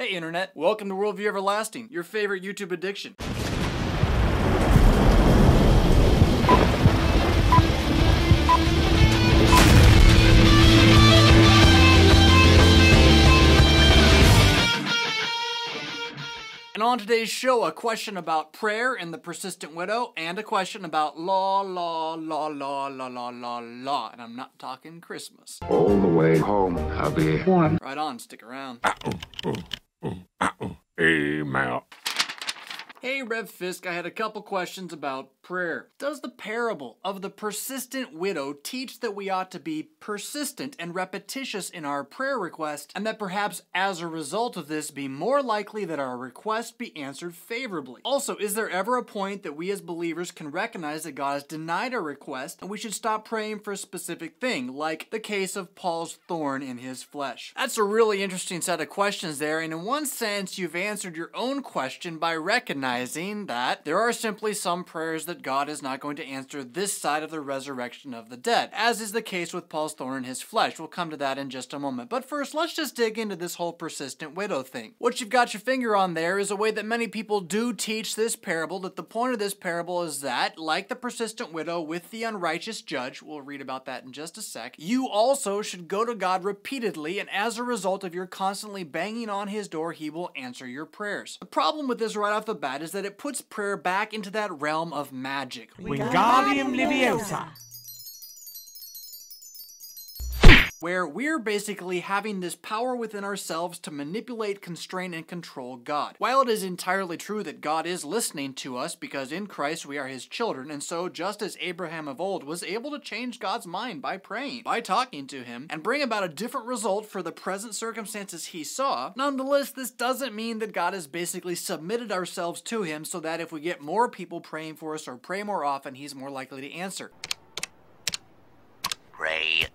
Hey Internet, welcome to Worldview Everlasting, your favorite YouTube addiction. And on today's show, a question about prayer and the persistent widow, and a question about law, law, law, law, law, law, law, law. And I'm not talking Christmas. All the way home, I'll be warm. Right on, stick around. Mm, ah, mm. Email. Hey, Rev Fisk, I had a couple questions about prayer. Does the parable of the persistent widow teach that we ought to be persistent and repetitious in our prayer request, and that perhaps as a result of this be more likely that our request be answered favorably? Also, is there ever a point that we as believers can recognize that God has denied our request and we should stop praying for a specific thing, like the case of Paul's thorn in his flesh? That's a really interesting set of questions there, and in one sense, you've answered your own question by recognizing that there are simply some prayers that God is not going to answer this side of the resurrection of the dead, as is the case with Paul's thorn in his flesh. We'll come to that in just a moment. But first, let's just dig into this whole persistent widow thing. What you've got your finger on there is a way that many people do teach this parable, that the point of this parable is that, like the persistent widow with the unrighteous judge, we'll read about that in just a sec, you also should go to God repeatedly, and as a result of your constantly banging on his door, he will answer your prayers. The problem with this right off the bat is that it puts prayer back into that realm of magic. Wingardium Leviosa. Where we're basically having this power within ourselves to manipulate, constrain, and control God. While it is entirely true that God is listening to us because in Christ we are his children, and so just as Abraham of old was able to change God's mind by praying, by talking to him, and bring about a different result for the present circumstances he saw, nonetheless, this doesn't mean that God has basically submitted ourselves to him so that if we get more people praying for us or pray more often, he's more likely to answer. Pray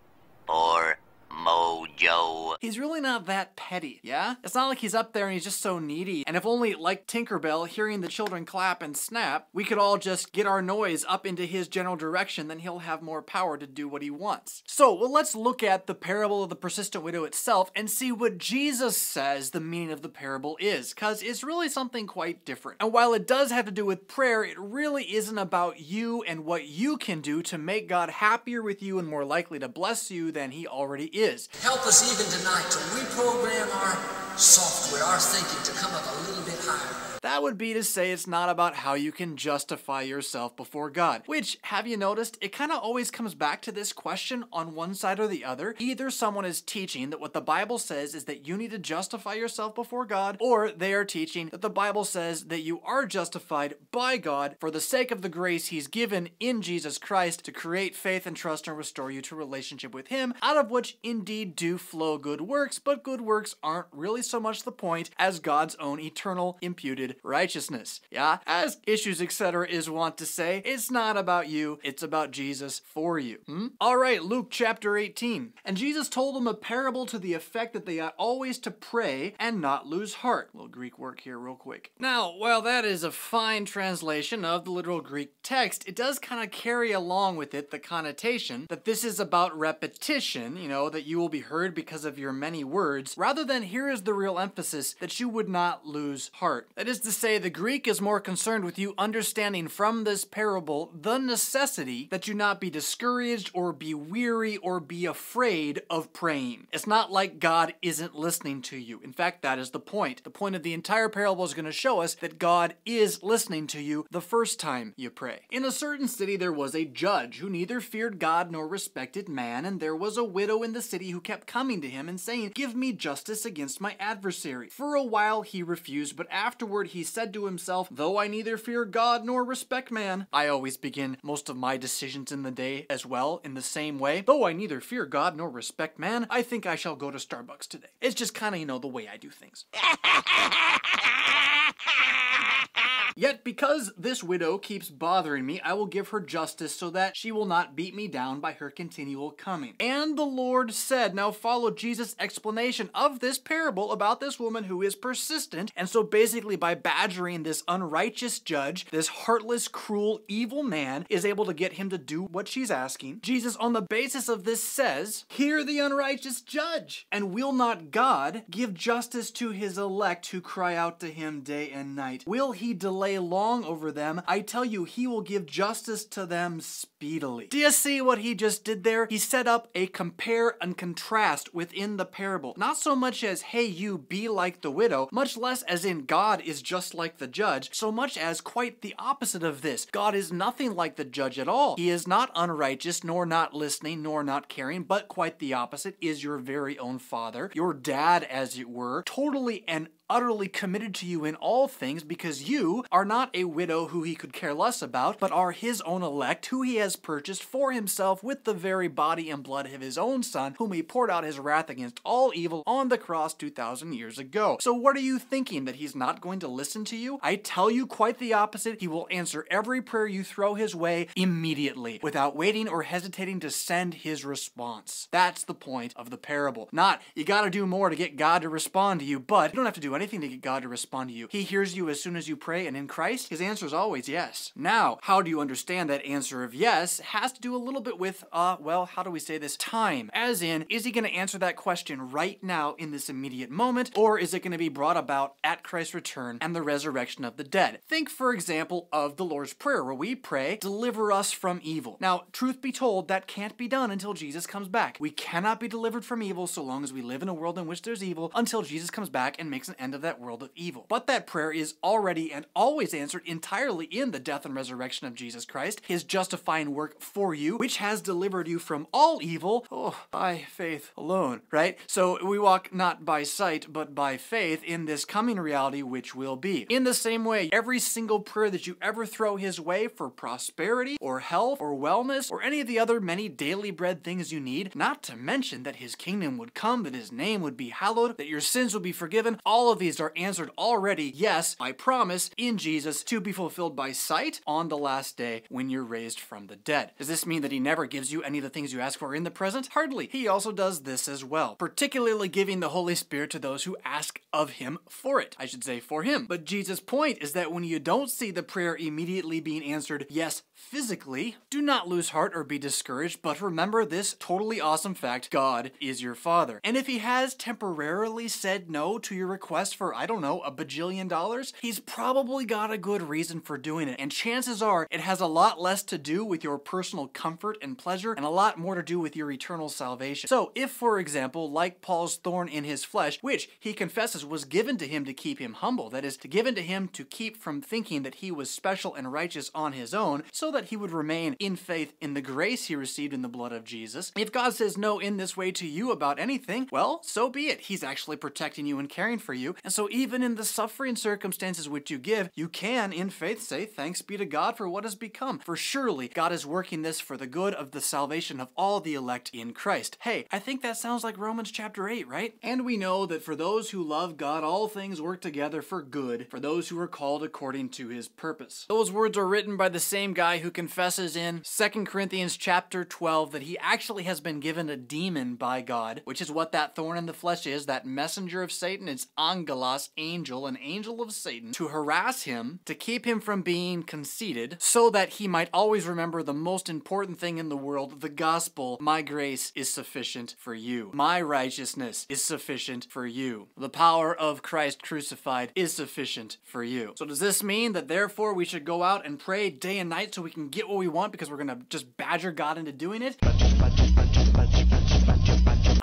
for Mojo. He's really not that petty, yeah? It's not like he's up there and he's just so needy. And if only, like Tinkerbell, hearing the children clap and snap, we could all just get our noise up into his general direction, then he'll have more power to do what he wants. So, well, let's look at the parable of the persistent widow itself and see what Jesus says the meaning of the parable is, because it's really something quite different. And while it does have to do with prayer, it really isn't about you and what you can do to make God happier with you and more likely to bless you than he already is is. Help us even tonight to reprogram our software, our thinking to come up a little bit higher. That would be to say it's not about how you can justify yourself before God. Which, have you noticed, it kind of always comes back to this question on one side or the other. Either someone is teaching that what the Bible says is that you need to justify yourself before God, or they are teaching that the Bible says that you are justified by God for the sake of the grace He's given in Jesus Christ to create faith and trust and restore you to relationship with Him, out of which indeed do flow good works, but good works aren't really so much the point as God's own eternal imputed righteousness. Yeah? As Issues Etc. is wont to say, it's not about you, it's about Jesus for you. Hmm? Alright, Luke chapter 18. And Jesus told them a parable to the effect that they ought always to pray and not lose heart. A little Greek work here, real quick. Now, while that is a fine translation of the literal Greek text, it does kind of carry along with it the connotation that this is about repetition, you know, that you will be heard because of your many words, rather than here is the real emphasis that you would not lose heart. That is to say, the Greek is more concerned with you understanding from this parable the necessity that you not be discouraged or be weary or be afraid of praying. It's not like God isn't listening to you. In fact, that is the point. The point of the entire parable is going to show us that God is listening to you the first time you pray. In a certain city, there was a judge who neither feared God nor respected man, and there was a widow in the city who kept coming to him and saying, Give me justice against my adversary. For a while he refused, but afterward he said to himself, Though I neither fear God nor respect man, I always begin most of my decisions in the day as well in the same way. Though I neither fear God nor respect man, I think I shall go to Starbucks today. It's just kind of, you know, the way I do things. Yet because this widow keeps bothering me, I will give her justice so that she will not beat me down by her continual coming. And the Lord said, Now follow Jesus' explanation of this parable about this woman who is persistent. And so basically, by badgering this unrighteous judge, this heartless, cruel, evil man is able to get him to do what she's asking. Jesus, on the basis of this, says, Hear the unrighteous judge, and will not God give justice to his elect who cry out to him day and night? Will he delay long over them? I tell you, he will give justice to them speedily. Do you see what he just did there? He set up a compare and contrast within the parable. Not so much as, hey, you be like the widow, much less as in God is just like the judge, so much as quite the opposite of this. God is nothing like the judge at all. He is not unrighteous, nor not listening, nor not caring, but quite the opposite is your very own father, your dad, as it were, totally and utterly committed to you in all things because you are not a widow who he could care less about, but are his own elect who he has purchased for himself with the very body and blood of his own son, whom he poured out his wrath against all evil on the cross 2,000 years ago. So what are you thinking that he's not going to listen to you? I tell you quite the opposite. He will answer every prayer you throw his way immediately without waiting or hesitating to send his response. That's the point of the parable. Not, you gotta do more to get God to respond to you, but you don't have to do anything to get God to respond to you. He hears you as soon as you pray, and in Christ, his answer is always yes. Now, how do you understand that answer of yes has to do a little bit with, uh, well, how do we say this? Time. As in, is he gonna answer that question right now in this immediate moment, or is it gonna be brought about at Christ's return and the resurrection of the dead? Think, for example, of the Lord's Prayer, where we pray, deliver us from evil. Now, truth be told, that can't be done until Jesus comes back. We cannot be delivered from evil so long as we live in a world in which there's evil until Jesus comes back and makes an end of that world of evil. But that prayer is already and always answered entirely in the death and resurrection of Jesus Christ, his justifying work for you, which has delivered you from all evil, oh, by faith alone, right? So we walk not by sight, but by faith in this coming reality which will be. In the same way, every single prayer that you ever throw his way for prosperity or health or wellness or any of the other many daily bread things you need, not to mention that his kingdom would come, that his name would be hallowed, that your sins would be forgiven, all of these are answered already, yes, I promise, in Jesus to be fulfilled by sight on the last day when you're raised from the dead. Does this mean that he never gives you any of the things you ask for in the present? Hardly. He also does this as well, particularly giving the Holy Spirit to those who ask of him for it. I should say for him. But Jesus' point is that when you don't see the prayer immediately being answered, yes, physically, do not lose heart or be discouraged, but remember this totally awesome fact God is your Father. And if He has temporarily said no to your request for, I don't know, a bajillion dollars, He's probably got a good reason for doing it. And chances are it has a lot less to do with your personal comfort and pleasure and a lot more to do with your eternal salvation. So, if, for example, like Paul's thorn in his flesh, which he confesses was given to him to keep him humble, that is, given to him to keep from thinking that he was special and righteous on his own, so that he would remain in faith in the grace he received in the blood of Jesus. If God says no in this way to you about anything, well, so be it. He's actually protecting you and caring for you. And so, even in the suffering circumstances which you give, you can, in faith, say, Thanks be to God for what has become. For surely God is working this for the good of the salvation of all the elect in Christ. Hey, I think that sounds like Romans chapter 8, right? And we know that for those who love God, all things work together for good, for those who are called according to his purpose. Those words are written by the same guy who confesses in 2 Corinthians chapter 12 that he actually has been given a demon by God, which is what that thorn in the flesh is, that messenger of Satan. It's angelos, angel, an angel of Satan, to harass him, to keep him from being conceited, so that he might always remember the most important thing in the world, the gospel. My grace is sufficient for you. My righteousness is sufficient for you. The power of Christ crucified is sufficient for you. So does this mean that therefore we should go out and pray day and night so we can get what we want because we're gonna just badger God into doing it?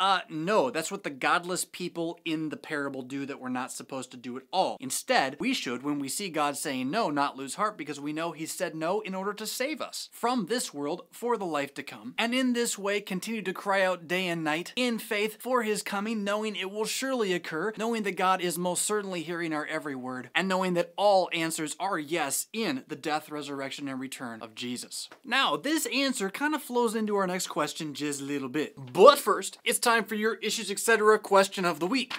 Uh, no, that's what the godless people in the parable do that we're not supposed to do at all. Instead, we should, when we see God saying no, not lose heart because we know He said no in order to save us from this world for the life to come. And in this way, continue to cry out day and night in faith for His coming, knowing it will surely occur, knowing that God is most certainly hearing our every word, and knowing that all answers are yes in the death, resurrection, and return of Jesus. Now, this answer kind of flows into our next question just a little bit. But first, it's time for your issues, etc. question of the week.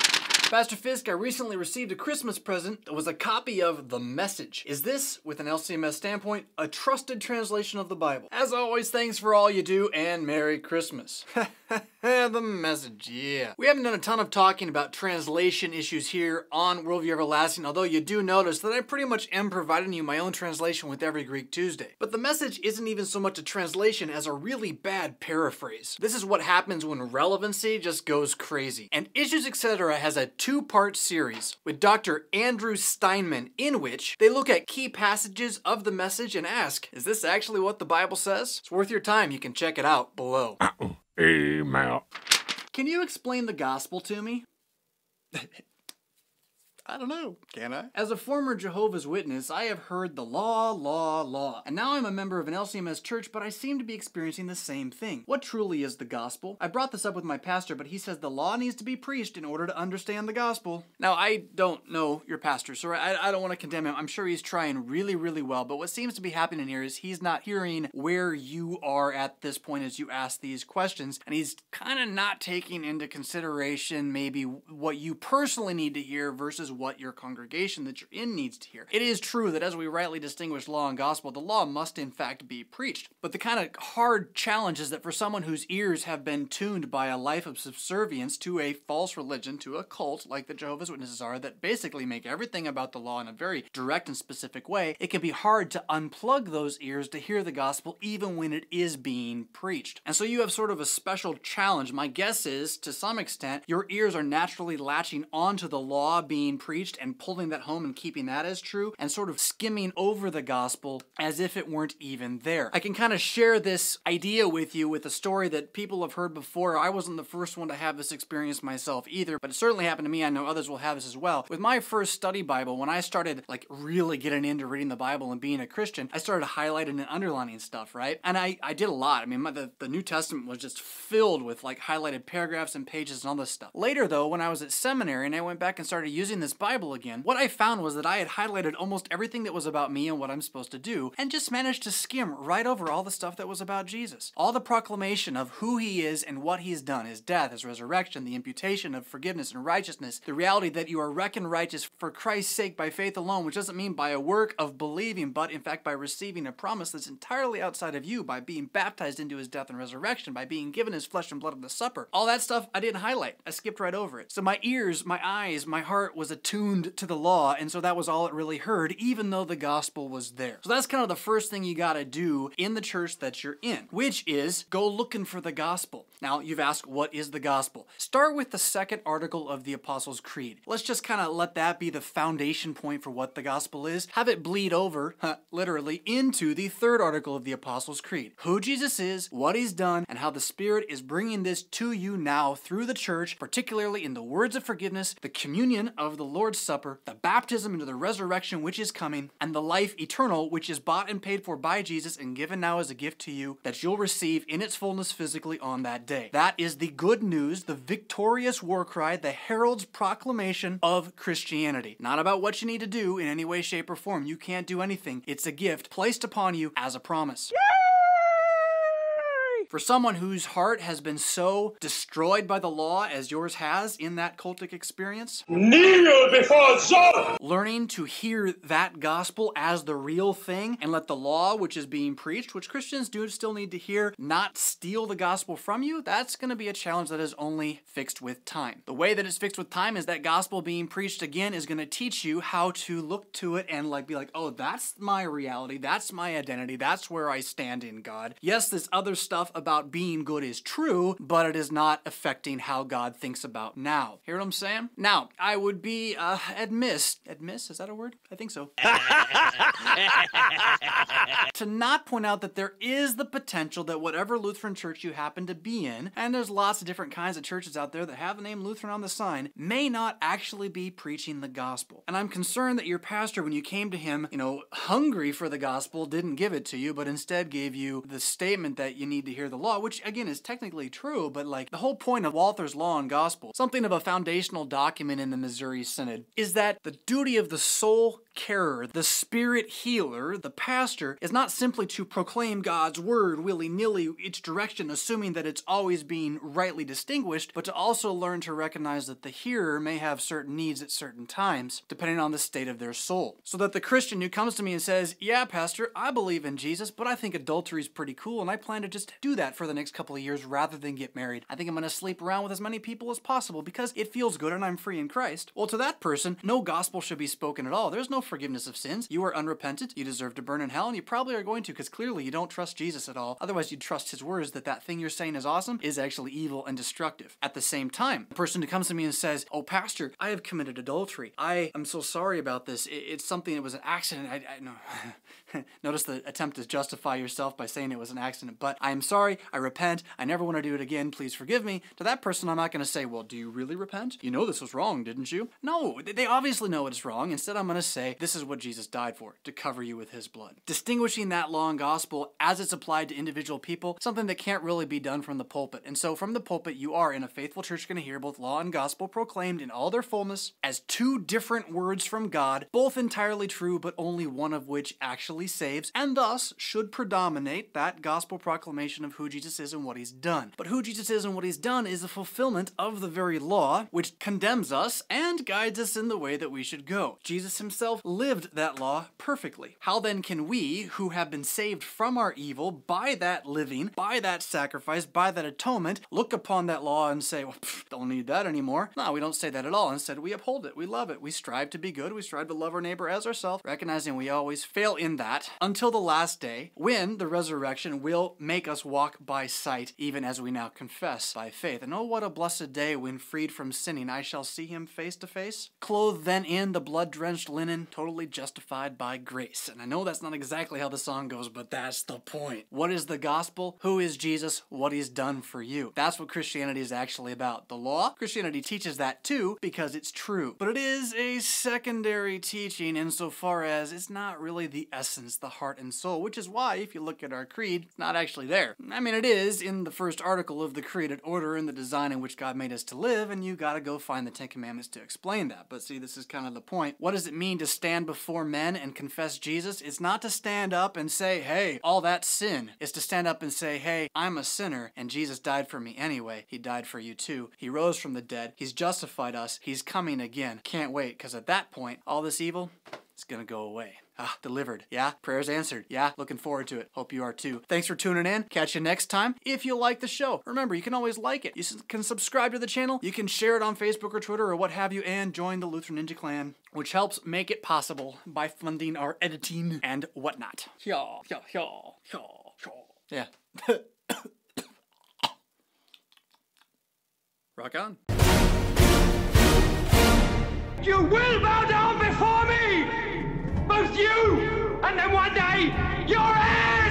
Pastor Fisk, I recently received a Christmas present that was a copy of The Message. Is this, with an LCMS standpoint, a trusted translation of the Bible? As always, thanks for all you do and Merry Christmas. the Message, yeah. We haven't done a ton of talking about translation issues here on Worldview Everlasting, although you do notice that I pretty much am providing you my own translation with every Greek Tuesday. But The Message isn't even so much a translation as a really bad paraphrase. This is what happens when relevancy just goes crazy. And Issues Etc. has a two part series with Dr. Andrew Steinmann, in which they look at key passages of the message and ask, is this actually what the Bible says? It's worth your time. You can check it out below. Amen. Can you explain the gospel to me? I don't know. Can I? As a former Jehovah's Witness, I have heard the law, law, law. And now I'm a member of an LCMS church, but I seem to be experiencing the same thing. What truly is the gospel? I brought this up with my pastor, but he says the law needs to be preached in order to understand the gospel. Now, I don't know your pastor, so I, I don't want to condemn him. I'm sure he's trying really, really well, but what seems to be happening here is he's not hearing where you are at this point as you ask these questions, and he's kind of not taking into consideration maybe what you personally need to hear versus what your congregation that you're in needs to hear. It is true that as we rightly distinguish law and gospel, the law must in fact be preached. But the kind of hard challenge is that for someone whose ears have been tuned by a life of subservience to a false religion, to a cult like the Jehovah's Witnesses are, that basically make everything about the law in a very direct and specific way, it can be hard to unplug those ears to hear the gospel even when it is being preached. And so you have sort of a special challenge. My guess is, to some extent, your ears are naturally latching onto the law being preached and pulling that home and keeping that as true and sort of skimming over the gospel as if it weren't even there. I can kind of share this idea with you with a story that people have heard before. I wasn't the first one to have this experience myself either, but it certainly happened to me. I know others will have this as well. With my first study Bible, when I started like really getting into reading the Bible and being a Christian, I started highlighting and underlining stuff, right? And I, I did a lot. I mean, my, the, the New Testament was just filled with like highlighted paragraphs and pages and all this stuff. Later, though, when I was at seminary and I went back and started using this Bible again, what I found was that I had highlighted almost everything that was about me and what I'm supposed to do, and just managed to skim right over all the stuff that was about Jesus. All the proclamation of who he is and what he's done his death, his resurrection, the imputation of forgiveness and righteousness, the reality that you are reckoned righteous for Christ's sake by faith alone, which doesn't mean by a work of believing, but in fact by receiving a promise that's entirely outside of you, by being baptized into his death and resurrection, by being given his flesh and blood at the supper. All that stuff I didn't highlight. I skipped right over it. So my ears, my eyes, my heart was attuned to the law, and so that was all it really heard, even though the gospel was there. So that's kind of the first thing you gotta do in the church that you're in, which is go looking for the gospel. Now, you've asked, what is the gospel? Start with the second article of the Apostles' Creed. Let's just kind of let that be the foundation point for what the gospel is. Have it bleed over, literally, into the third article of the Apostles' Creed. Who Jesus is, what he's done, and how the Spirit is bringing this to you now through the church, particularly in the words of forgiveness, the communion of the Lord's Supper, the baptism into the resurrection which is coming, and the life eternal which is bought and paid for by Jesus and given now as a gift to you that you'll receive in its fullness physically on that day. That is the good news, the victorious war cry, the herald's proclamation of Christianity. Not about what you need to do in any way, shape, or form. You can't do anything. It's a gift placed upon you as a promise. For someone whose heart has been so destroyed by the law as yours has in that cultic experience, Kneel before Zod! learning to hear that gospel as the real thing and let the law, which is being preached, which Christians do still need to hear, not steal the gospel from you, that's going to be a challenge that is only fixed with time. The way that it's fixed with time is that gospel being preached again is going to teach you how to look to it and like be like, oh, that's my reality, that's my identity, that's where I stand in God. Yes, this other stuff about being good is true, but it is not affecting how God thinks about now. Hear what I'm saying? Now, I would be uh, admiss. Admiss? Is that a word? I think so. to not point out that there is the potential that whatever Lutheran church you happen to be in, and there's lots of different kinds of churches out there that have the name Lutheran on the sign, may not actually be preaching the gospel. And I'm concerned that your pastor, when you came to him, you know, hungry for the gospel, didn't give it to you, but instead gave you the statement that you need to hear the law, which again is technically true, but like the whole point of Walther's Law and Gospel, something of a foundational document in the Missouri Synod, is that the duty of the soul carer, the spirit healer, the pastor, is not simply to proclaim God's word willy nilly each direction, assuming that it's always being rightly distinguished, but to also learn to recognize that the hearer may have certain needs at certain times, depending on the state of their soul. So that the Christian who comes to me and says, Yeah, Pastor, I believe in Jesus, but I think adultery is pretty cool, and I plan to just do that for the next couple of years rather than get married. I think I'm going to sleep around with as many people as possible because it feels good and I'm free in Christ. Well, to that person, no gospel should be spoken at all. There's no forgiveness of sins. You are unrepentant. You deserve to burn in hell, and you probably are going to because clearly you don't trust Jesus at all. Otherwise, you'd trust his words that that thing you're saying is awesome is actually evil and destructive. At the same time, the person who comes to me and says, Oh, Pastor, I have committed adultery. I am so sorry about this. It, it's something, that was an accident. I, I no. Notice the attempt to justify yourself by saying it was an accident, but I am sorry, I repent, I never want to do it again, please forgive me. To that person, I'm not going to say, Well, do you really repent? You know this was wrong, didn't you? No, they obviously know it's wrong. Instead, I'm going to say, This is what Jesus died for, to cover you with his blood. Distinguishing that law and gospel as it's applied to individual people, something that can't really be done from the pulpit. And so, from the pulpit, you are in a faithful church going to hear both law and gospel proclaimed in all their fullness as two different words from God, both entirely true, but only one of which actually saves, and thus should predominate that gospel proclamation of who Jesus is and what he's done. But who Jesus is and what he's done is the fulfillment of the very law which condemns us and guides us in the way that we should go. Jesus himself lived that law perfectly. How then can we, who have been saved from our evil by that living, by that sacrifice, by that atonement, look upon that law and say, well, pff, don't need that anymore? No, we don't say that at all. Instead, we uphold it. We love it. We strive to be good. We strive to love our neighbor as ourselves, recognizing we always fail in that until the last day when the resurrection will make us walk by sight, even as we now confess by faith. And oh, what a blessed day when freed from sinning I shall see him face to face, clothed then in the blood drenched linen, totally justified by grace. And I know that's not exactly how the song goes, but that's the point. What is the gospel? Who is Jesus? What he's done for you. That's what Christianity is actually about. The law, Christianity teaches that too because it's true. But it is a secondary teaching insofar as it's not really the essence, the heart and soul, which is why, if you look at our creed, it's not actually there. I mean, it is in the first article of the created order and the design in which God made us to live, and you gotta go find the Ten Commandments to explain that. But see, this is kind of the point. What does it mean to stand before men and confess Jesus? It's not to stand up and say, hey, all that sin. It's to stand up and say, hey, I'm a sinner, and Jesus died for me anyway. He died for you too. He rose from the dead. He's justified us. He's coming again. Can't wait, because at that point, all this evil is gonna go away. Ah, delivered. Yeah, prayers answered. Yeah, looking forward to it. Hope you are too. Thanks for tuning in. Catch you next time. If you like the show, remember you can always like it. You can subscribe to the channel. You can share it on Facebook or Twitter or what have you, and join the Lutheran Ninja Clan, which helps make it possible by funding our editing and whatnot. Yeah, yeah, yeah, yeah, yeah. Rock on. You will bow down before me! You, and then one day, your heirs!